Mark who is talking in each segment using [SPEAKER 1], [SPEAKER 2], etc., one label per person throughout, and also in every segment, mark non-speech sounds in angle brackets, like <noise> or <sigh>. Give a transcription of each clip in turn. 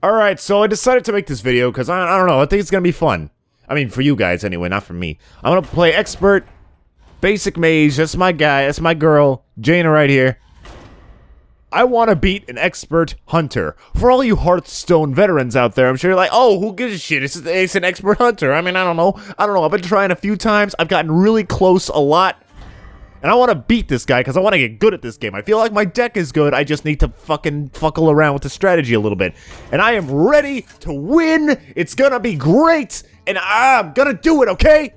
[SPEAKER 1] Alright, so I decided to make this video because I, I don't know, I think it's gonna be fun. I mean, for you guys anyway, not for me. I'm gonna play Expert, Basic Mage, that's my guy, that's my girl, Jaina right here. I want to beat an expert hunter. For all you Hearthstone veterans out there, I'm sure you're like, oh, who gives a shit? It's, it's an expert hunter. I mean, I don't know. I don't know. I've been trying a few times. I've gotten really close a lot. And I want to beat this guy because I want to get good at this game. I feel like my deck is good. I just need to fucking fuckle around with the strategy a little bit. And I am ready to win. It's gonna be great. And I'm gonna do it, okay?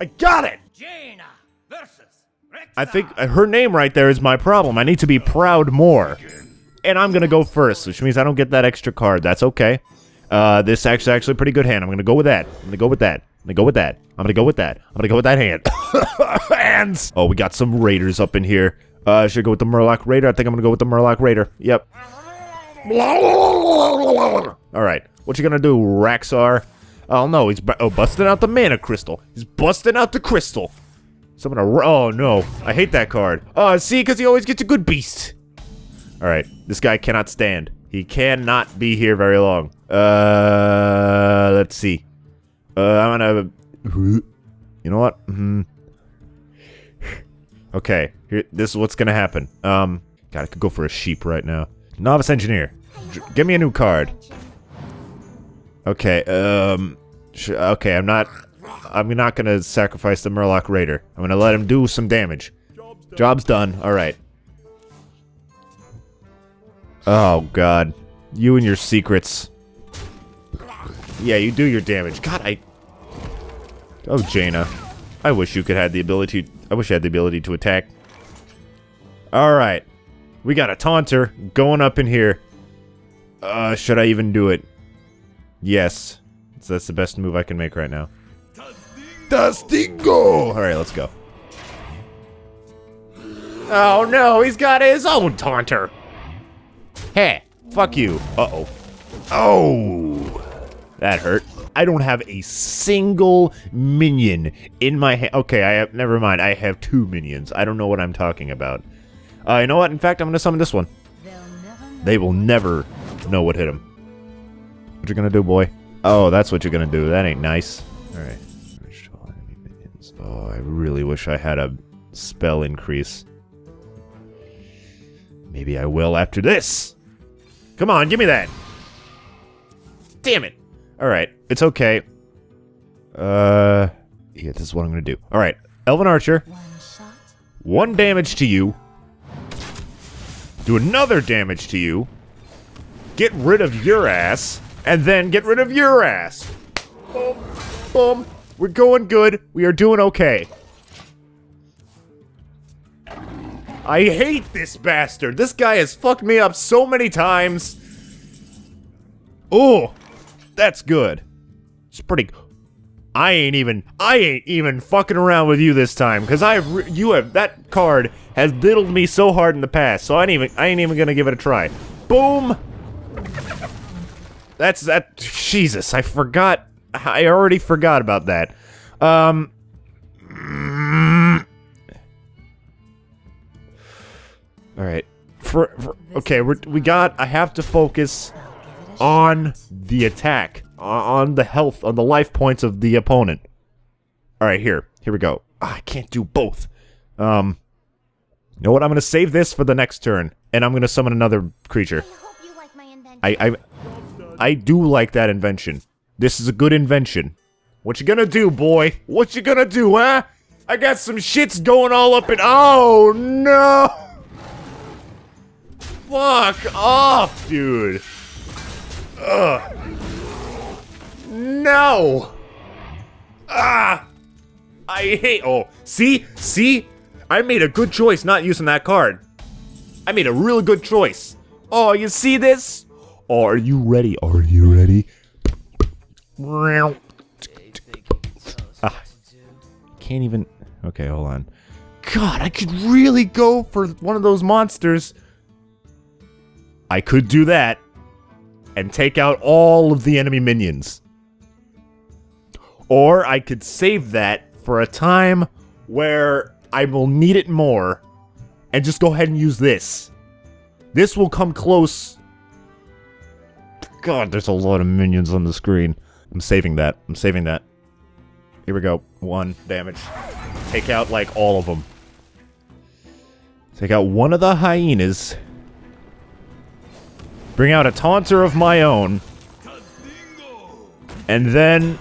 [SPEAKER 1] I got it.
[SPEAKER 2] Jaina versus Rexxar.
[SPEAKER 1] I think uh, her name right there is my problem. I need to be proud more. And I'm gonna go first, which means I don't get that extra card. That's okay. Uh, this actually actually a pretty good hand. I'm gonna go with that. I'm gonna go with that. I'm gonna go with that. I'm gonna go with that. I'm gonna go with that hand. <coughs> Hands. Oh, we got some raiders up in here. Uh, should I go with the Murloc Raider. I think I'm gonna go with the Murloc Raider. Yep. All right. What you gonna do, Rexxar? Oh no, he's oh busting out the mana crystal. He's busting out the crystal. So I'm gonna. Oh no, I hate that card. Oh, see, because he always gets a good beast. All right, this guy cannot stand. He cannot be here very long. Uh, let's see. Uh, I'm gonna. You know what? Hmm. <sighs> Okay, here. This is what's gonna happen. Um, God, I could go for a sheep right now. Novice engineer, give me a new card. Okay. Um. Okay, I'm not. I'm not gonna sacrifice the Murloc Raider. I'm gonna let him do some damage. Job's done. All right. Oh God, you and your secrets. Yeah, you do your damage. God, I. Oh, Jaina. I wish you could have the ability. I wish I had the ability to attack. All right, we got a taunter going up in here. Uh, should I even do it? Yes. So that's the best move I can make right now. Dustingo! Alright, let's go. Oh no, he's got his own taunter! Hey, fuck you. Uh-oh. Oh! That hurt. I don't have a single minion in my hand. Okay, I have, never mind. I have two minions. I don't know what I'm talking about. Uh, you know what? In fact, I'm gonna summon this one. They will never know what hit him. What you gonna do, boy? Oh, that's what you're gonna do. That ain't nice. Alright. Oh, I really wish I had a spell increase. Maybe I will after this. Come on, give me that. Damn it. Alright, it's okay. Uh, yeah, this is what I'm gonna do. Alright, Elven Archer. One damage to you. Do another damage to you. Get rid of your ass. And then get rid of your ass. Boom. Boom. We're going good. We are doing okay. I hate this bastard. This guy has fucked me up so many times. Oh, that's good. It's pretty. I ain't even. I ain't even fucking around with you this time, cause I've. You have that card has diddled me so hard in the past, so I ain't even. I ain't even gonna give it a try. Boom. That's that. Jesus, I forgot. I already forgot about that. Um. All right. For, for okay, we're, we got. I have to focus on the attack, on the health, on the life points of the opponent. All right, here, here we go. Ah, I can't do both. Um, you know what? I'm gonna save this for the next turn, and I'm gonna summon another creature.
[SPEAKER 3] like.
[SPEAKER 1] I, I, I do like that invention. This is a good invention. What you gonna do, boy? What you gonna do, huh? I got some shits going all up in. Oh no! Fuck off, dude. Ugh. No. Ah. I hate. Oh, see, see. I made a good choice not using that card. I made a really good choice. Oh, you see this? Oh, Are you ready? Are you ready? Ah, can't even. Okay, hold on. God, I could really go for one of those monsters. I could do that and take out all of the enemy minions. Or I could save that for a time where I will need it more and just go ahead and use this. This will come close God, there's a lot of minions on the screen. I'm saving that. I'm saving that. Here we go. One damage. Take out, like, all of them. Take out one of the hyenas. Bring out a taunter of my own. And then...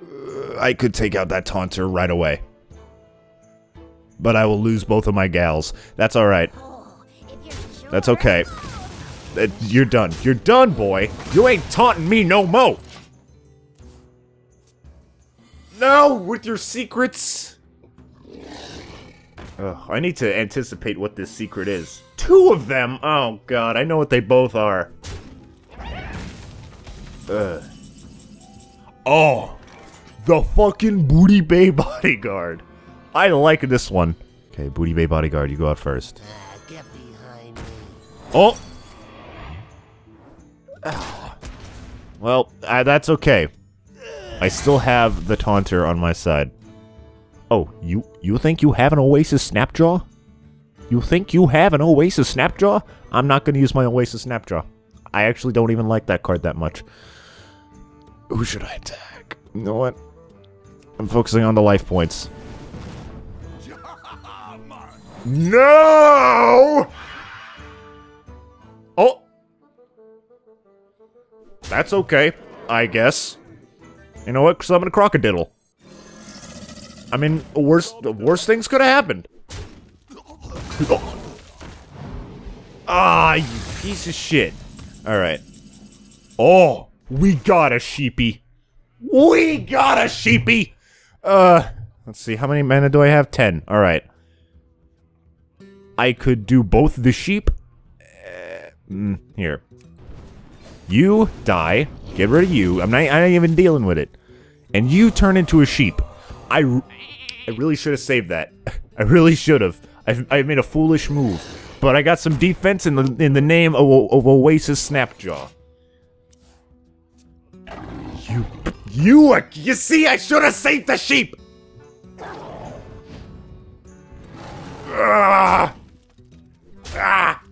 [SPEAKER 1] Uh, I could take out that taunter right away. But I will lose both of my gals. That's alright. That's okay. Uh, You're done. You're done, boy. You ain't taunting me no mo. No, with your secrets. Ugh, I need to anticipate what this secret is. Two of them? Oh god, I know what they both are. Ugh. Oh, the fucking Booty Bay <laughs> Bodyguard. I like this one. Okay, Booty Bay Bodyguard, you go out first.
[SPEAKER 3] Get behind me.
[SPEAKER 1] Oh! Well, uh, that's okay. I still have the taunter on my side. Oh, you you think you have an Oasis Snapjaw? You think you have an Oasis Snapjaw? I'm not gonna use my Oasis Snapjaw. I actually don't even like that card that much. Who should I attack? You know what? I'm focusing on the life points. No! Oh! That's okay, I guess. You know what? Summon a crocodile. I mean, worst worst things could have happened. Ah, you piece of shit. All right. Oh, we got a sheepy. We got a sheepy. Uh, let's see. How many mana do I have? Ten. All right. I could do both the sheep. Uh, mm, here. You die. Get rid of you. I'm not. I'm not even dealing with it. And you turn into a sheep. I, I really should have saved that. <laughs> I really should have. I I made a foolish move, but I got some defense in the in the name of, of Oasis Snapjaw. You you you see I should have saved the sheep. Ah! Ah!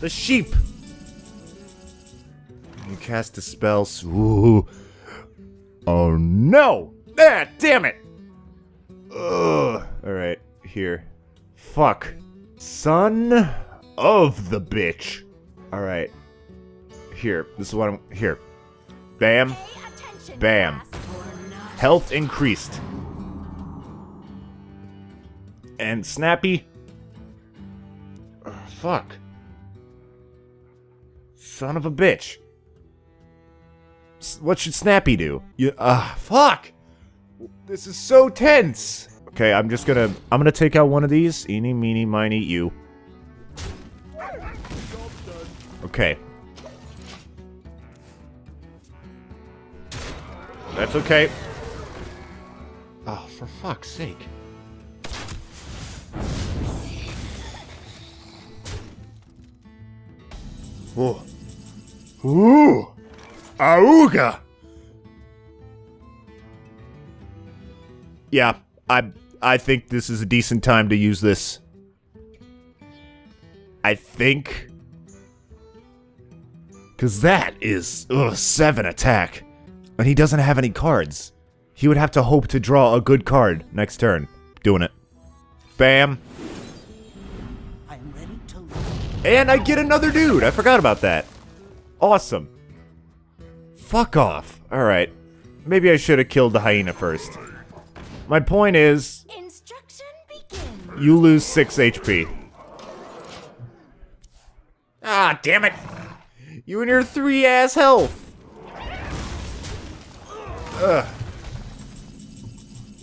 [SPEAKER 1] The sheep. You cast a spell. s- Ooh. Oh no! Ah, damn it! Ugh. Alright, here. Fuck. Son of the bitch. Alright. Here, this is what I'm. Here. Bam. Bam. Health increased. And Snappy. Ugh, fuck. Son of a bitch. S- What should Snappy do? You ah fuck. This is so tense. Okay, I'm just gonna I'm gonna take out one of these. Eeny, meeny, miny, you. Okay. That's okay. Oh, for fuck's sake. Ooh. Ooh. Auga. Yeah, I I think this is a decent time to use this. I think cuz that is ugh, 7 attack. And he doesn't have any cards. He would have to hope to draw a good card next turn. Doing it. Bam. And I get another dude. I forgot about that. Awesome. Fuck off. Alright. Maybe I should have killed the hyena first. My point is,
[SPEAKER 4] Instruction begin.
[SPEAKER 1] you lose 6 HP. Ah, damn it. You and your 3 ass health. Ugh.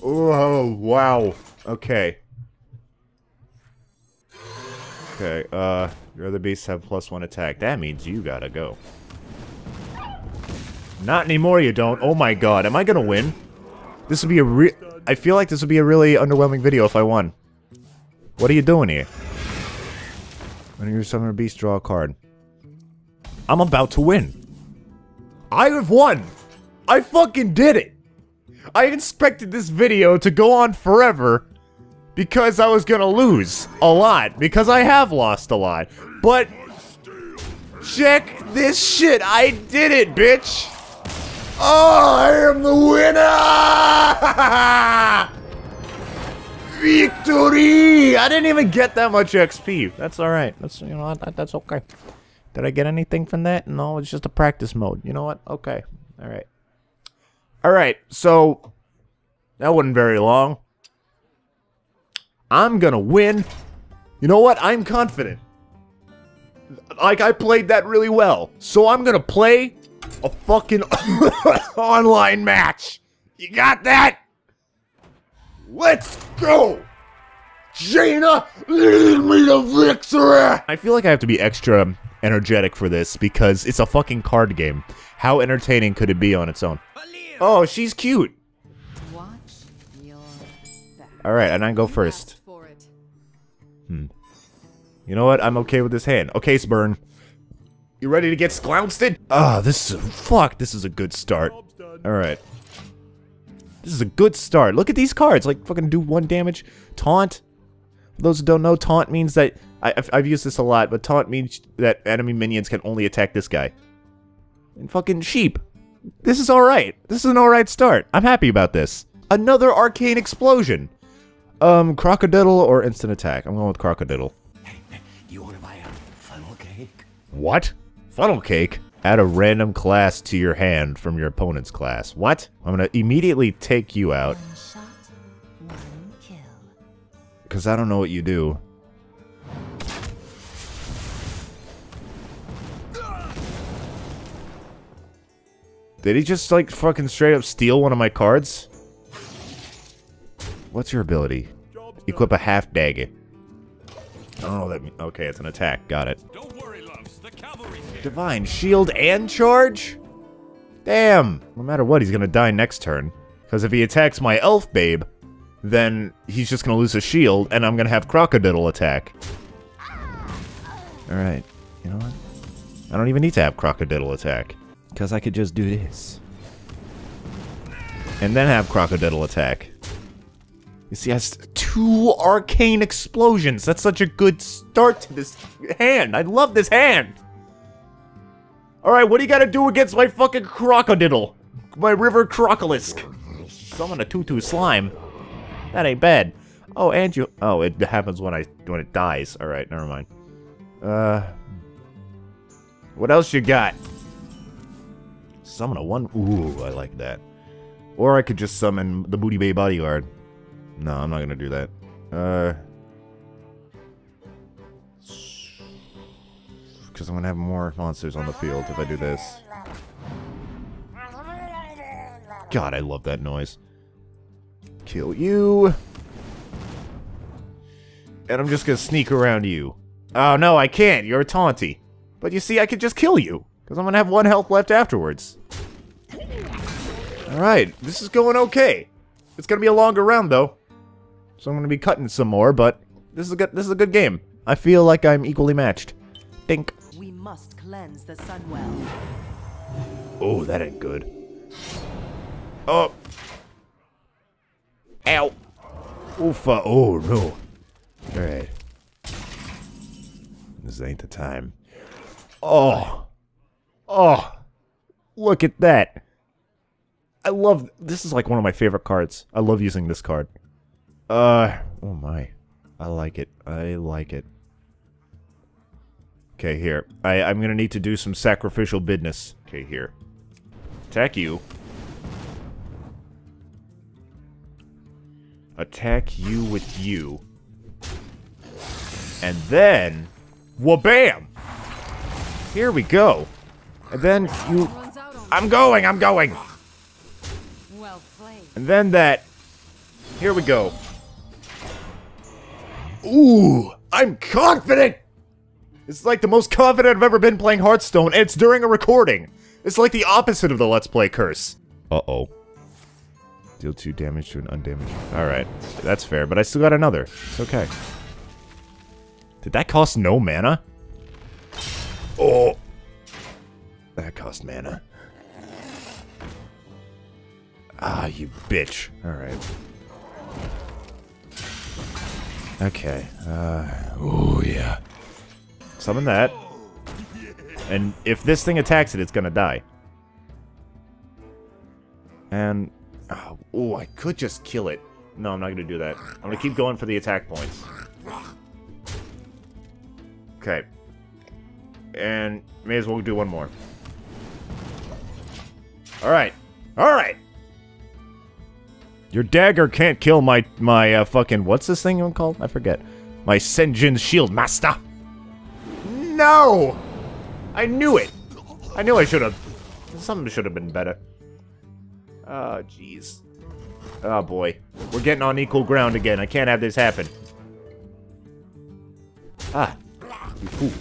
[SPEAKER 1] Oh, wow. Okay. Okay, uh, your other beasts have plus one attack. That means you gotta go. Not anymore, you don't. Oh my god, am I gonna win? This would be a re- I feel like this would be a really underwhelming video if I won. What are you doing here? When you summon a beast, draw a card. I'm about to win. I have won! I fucking did it! I expected this video to go on forever because I was gonna lose a lot, because I have lost a lot. But Check this shit. I did it, bitch. Oh, I am the winner! <laughs> Victory! I didn't even get that much XP. That's all right. That's you know that, that's okay. Did I get anything from that? No, it's just a practice mode. You know what? Okay. All right. All right. So that wasn't very long. I'm gonna win. You know what? I'm confident. Like, I played that really well. So I'm gonna play a fucking <laughs> online match. You got that? Let's go! Jaina, lead me to victory! I feel like I have to be extra energetic for this because it's a fucking card game. How entertaining could it be on its own? Oh, she's cute.
[SPEAKER 4] Watch.
[SPEAKER 1] Alright, and I go first.
[SPEAKER 4] Asked for it. Hmm.
[SPEAKER 1] You know what? I'm okay with this hand. Okay, Spurn. You ready to get sklounced? Ah, this is a, fuck. This is a good start. All right. This is a good start. Look at these cards. Like fucking do one damage. Taunt. For those who don't know, taunt means that I, I've, I've used this a lot, but taunt means that enemy minions can only attack this guy. And fucking sheep. This is all right. This is an all right start. I'm happy about this. Another arcane explosion. Um, crocodile or instant attack. I'm going with crocodile.
[SPEAKER 3] Hey, <laughs> You want to buy a funnel cake?
[SPEAKER 1] What? Funnel cake? Add a random class to your hand from your opponent's class. What? I'm gonna immediately take you out,
[SPEAKER 4] One shot, one kill.
[SPEAKER 1] because I don't know what you do. Did he just, like, fucking straight up steal one of my cards? What's your ability? Equip a half dagger. Oh, that mean- okay, it's an attack. Got it. Divine shield and charge? Damn. No matter what, he's gonna die next turn. Because if he attacks my elf babe, then he's just gonna lose a shield, and I'm gonna have crocodile attack. Alright. You know what? I don't even need to have crocodile attack. Because I could just do this. And then have crocodile attack. You see, has two arcane explosions. That's such a good start to this hand. I love this hand. Alright, what do you gotta do against my fucking crocodile? My river crocolisk. Summon a tutu slime. That ain't bad. Oh, and you- Oh, it happens when I- when it dies. Alright, never mind. Uh... What else you got? Summon a one- Ooh, I like that. Or I could just summon the Booty Bay Bodyguard. No, I'm not gonna do that. Uh... Because I'm gonna have more monsters on the field if I do this. God, I love that noise. Kill you. And I'm just gonna sneak around you. Oh, no, I can't. You're a taunty. But you see, I could just kill you. Because I'm gonna have one health left afterwards. Alright, this is going okay. It's gonna be a longer round, though. So I'm gonna be cutting some more, but this is a good, this is a good game. I feel like I'm equally matched. Dink.
[SPEAKER 4] We must cleanse the Sunwell.
[SPEAKER 1] Oh, that ain't good. Oh. Ow. Oofa. Oh, no. Alright. This ain't the time. Oh. Oh. Look at that. I love... This is like one of my favorite cards. I love using this card. Uh. Oh, my. I like it. I like it. Okay, here. I, I'm gonna need to do some sacrificial business. Okay, here. Attack you. Attack you with you. And then... Wabam! Here we go. And then you...
[SPEAKER 4] Runs out on
[SPEAKER 1] I'm going, I'm going!
[SPEAKER 4] well played.
[SPEAKER 1] And then that... Here we go. Ooh! I'm confident! It's like the most confident I've ever been playing Hearthstone, and it's during a recording. It's like the opposite of the Let's Play curse. Uh-oh. Deal 2 damage to an undamaged... Alright, that's fair, but I still got another. It's okay. Did that cost no mana? Oh! That cost mana. Ah, you bitch. Alright. Okay. Uh, oh, yeah. Summon that. And if this thing attacks it, it's gonna die. And... Oh, ooh, I could just kill it. No, I'm not gonna do that. I'm gonna keep going for the attack points. Okay. And may as well do one more. Alright. Alright! Your dagger can't kill my, my, uh, fucking, what's this thing called? I forget. My Sen'jin Shieldmasta! No! I knew it! I knew I should have. Something should have been better. Oh, jeez. Oh, boy. We're getting on equal ground again. I can't have this happen. Ah. Ooh.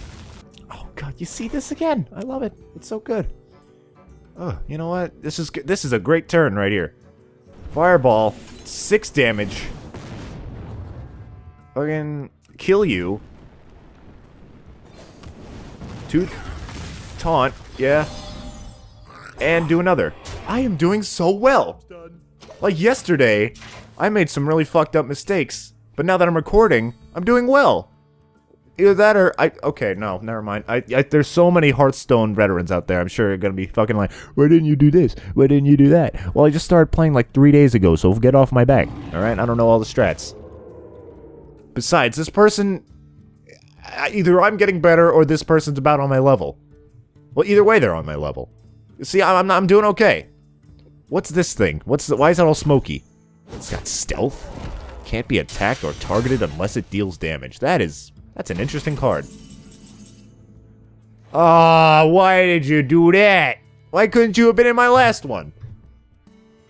[SPEAKER 1] Oh, God. You see this again? I love it. It's so good. Oh, you know what? This is this is a great turn right here. Fireball, six damage. Fucking kill you. Two taunt, yeah. And do another. I am doing so well. Like yesterday, I made some really fucked up mistakes. But now that I'm recording, I'm doing well. Either that or I. Okay, no, never mind. I, I there's so many Hearthstone veterans out there. I'm sure you're gonna be fucking like, why didn't you do this? Why didn't you do that? Well, I just started playing like three days ago, so get off my back. All right, I don't know all the strats. Besides, this person, either I'm getting better or this person's about on my level. Well, either way, they're on my level. See, I'm I'm, doing okay. What's this thing? What's the, why is that all smoky? It's got stealth. Can't be attacked or targeted unless it deals damage. That is that's an interesting card. Ah, why did you do that? Why couldn't you have been in my last one?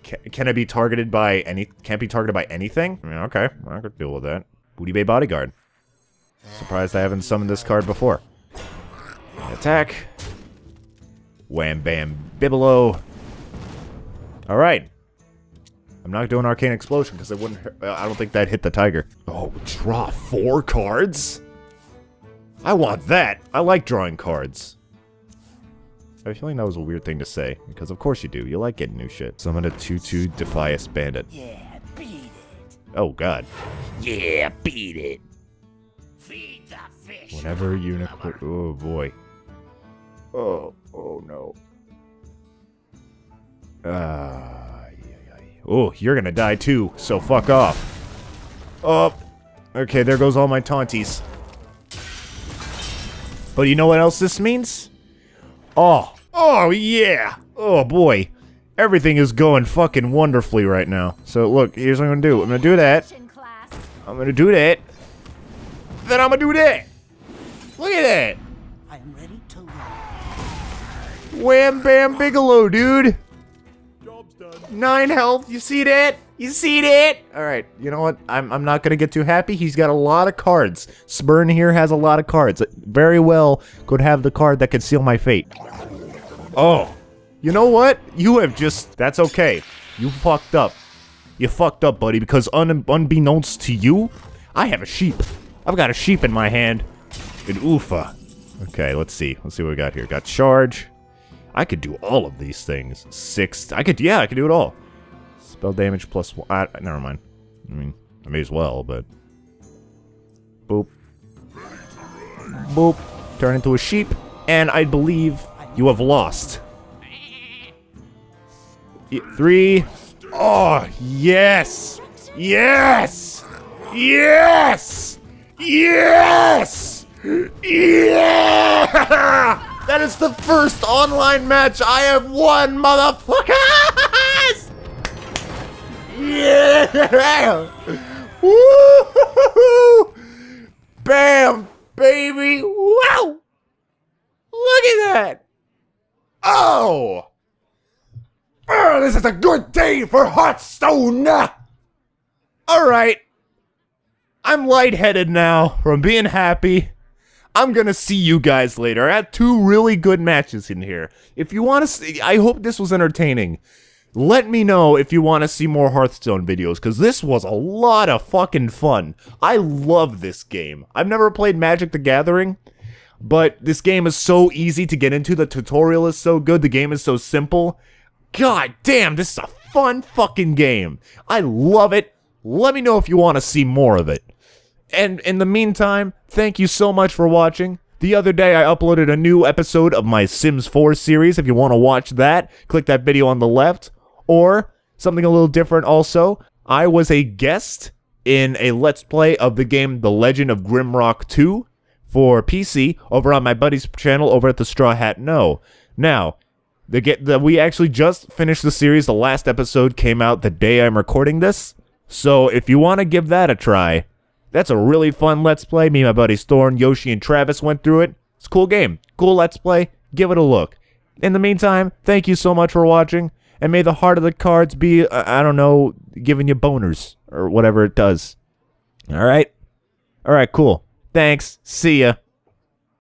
[SPEAKER 1] Can, can it be targeted by any? Can't be targeted by anything? I mean, okay, I could deal with that. Booty Bay Bodyguard. Surprised I haven't summoned this card before. Attack. Wham Bam Bigelow. All right. I'm not doing Arcane Explosion because it wouldn't. hurt- uh, I don't think that hit the tiger. Oh, draw four cards. I want that. I like drawing cards. I have a feeling that was a weird thing to say because of course you do. You like getting new shit. Summon a 2-2 Defias Bandit.
[SPEAKER 3] Yeah, beat it.
[SPEAKER 1] Oh god.
[SPEAKER 3] Yeah, beat it. Feed.
[SPEAKER 1] Whenever unicorn. Oh boy. Oh, oh no. Ah. oh, you're gonna die too, so fuck off. Oh. Okay, there goes all my taunties. But you know what else this means? Oh. Oh, yeah. Oh, boy. Everything is going fucking wonderfully right now. So, look, here's what I'm gonna do. I'm gonna do that. I'm gonna do that. Then I'm gonna do that. Look at that.
[SPEAKER 3] I am ready to.
[SPEAKER 1] Wham bam bigelow, dude. Nine health. You see that? You see that? All right. You know what? I'm I'm not gonna get too happy. He's got a lot of cards. Spurn here has a lot of cards. Very well could have the card that could seal my fate. Oh. You know what? You have just. That's okay. You fucked up. You fucked up, buddy, because un unbeknownst to you, I have a sheep. I've got a sheep in my hand. An oofa. Okay, let's see. Let's see what we got here. Got charge. I could do all of these things. Six. I could. Yeah, I could do it all. Spell damage plus one. I, never mind. I mean, I may as well, but. Boop. Boop. Turn into a sheep, and I believe you have lost. Three. Oh, yes! Yes! Yes! Yes! Yeah! That is the first online match I have won, motherfuckers! Yeah! Woo! Bam, baby! Wow! Look at that! Oh! Oh, this is a good day for Hearthstone! Alright. I'm lightheaded now from being happy. I'm gonna see you guys later. I had two really good matches in here. If you want to see, I hope this was entertaining. Let me know if you want to see more Hearthstone videos, because this was a lot of fucking fun. I love this game. I've never played Magic the Gathering, but this game is so easy to get into. The tutorial is so good. The game is so simple. God damn, this is a fun fucking game. I love it. Let me know if you want to see more of it. And in the meantime, thank you so much for watching. The other day, I uploaded a new episode of my Sims 4 series. If you want to watch that, click that video on the left. Or something a little different also, I was a guest in a Let's Play of the game The Legend of Grimrock 2 for PC over on my buddy's channel over at the Straw Hat No. Now, the get the we actually just finished the series. The last episode came out the day I'm recording this. So if you want to give that a try, that's a really fun Let's Play. Me and my buddies Thorn, Yoshi, and Travis went through it. It's a cool game. Cool Let's Play. Give it a look. In the meantime, thank you so much for watching, and may the heart of the cards be, uh, I don't know, giving you boners, or whatever it does. Alright? Alright, cool. Thanks. See ya.